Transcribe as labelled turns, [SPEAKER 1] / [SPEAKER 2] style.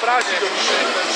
[SPEAKER 1] prática.